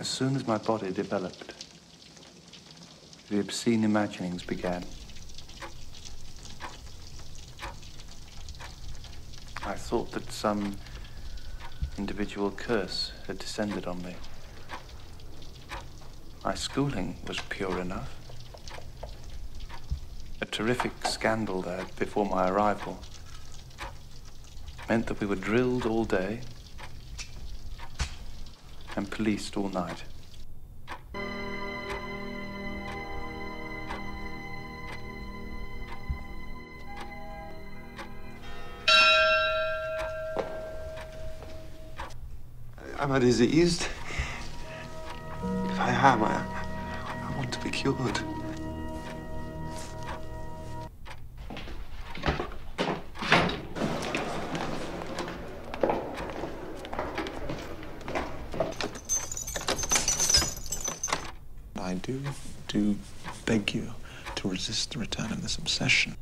As soon as my body developed, the obscene imaginings began. I thought that some individual curse had descended on me. My schooling was pure enough. A terrific scandal there before my arrival meant that we were drilled all day and policed all night. Am I diseased? If I am, I, I want to be cured. I do, do beg you to resist the return of this obsession.